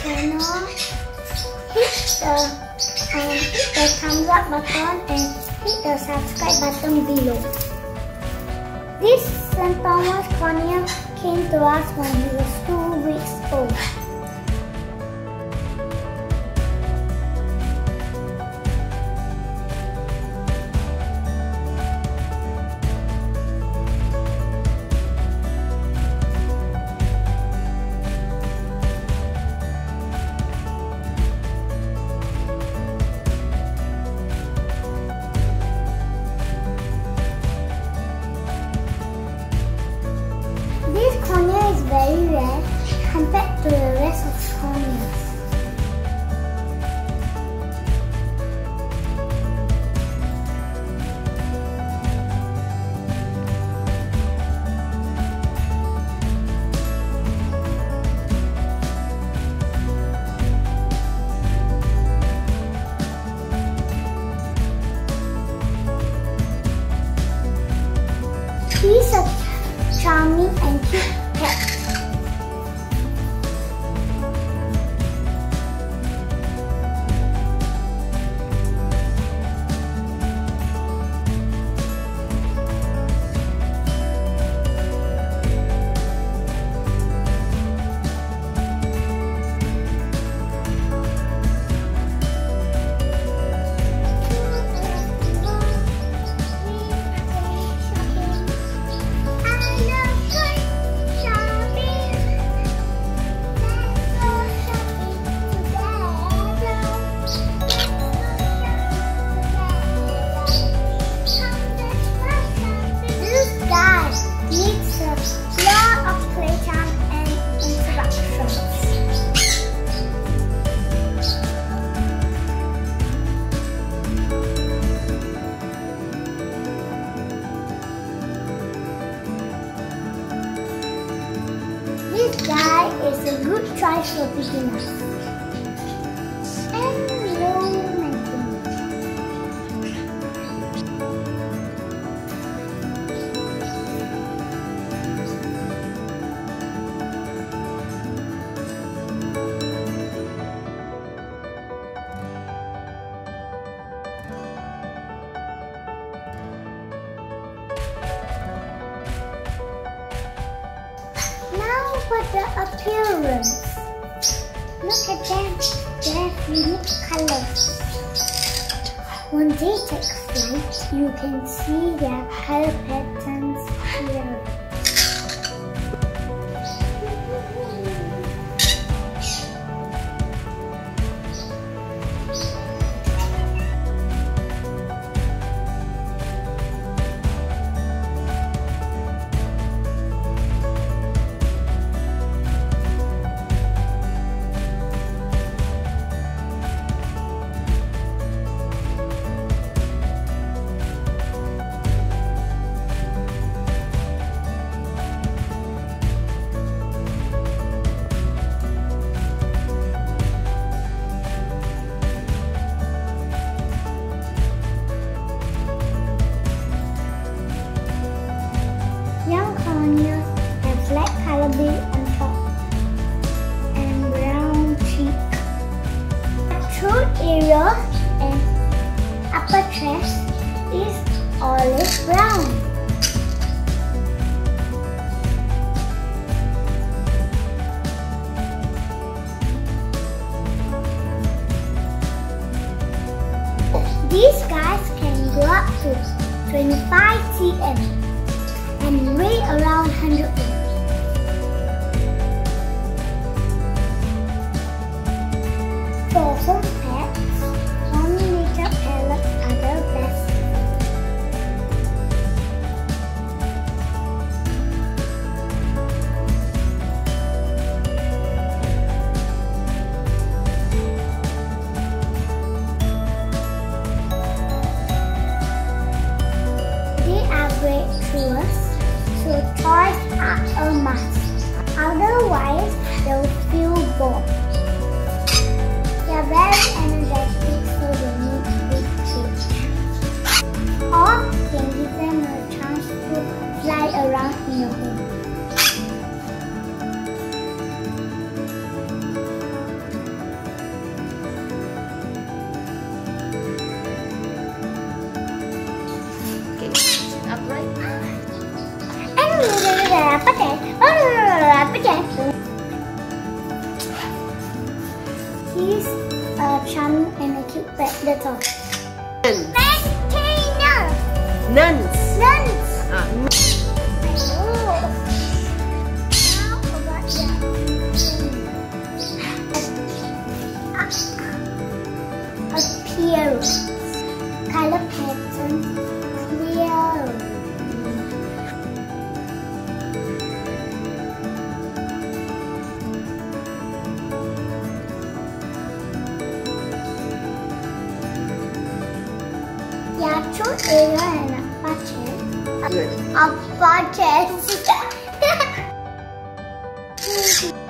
channel, hit the, um, the thumbs up button and hit the subscribe button below. This St. Thomas conure came to us when he was two weeks old. Compared to the rest of conures. Guy is a good choice for beginners. For the appearance. Look at them. They have unique colors. When they take flight, you can see their color patterns here. Area and upper chest is olive brown. These guys can go up to 25 cm and weigh around 100 grams. For fires, they'll feel bombs. They're very energetic, so they need to be treated. Or can give them a chance to fly around in your home. upright. He's a chum and a cute pet. That's all. Nuns. Container. Nuns. Nuns. Ah, Apache. good. Apache.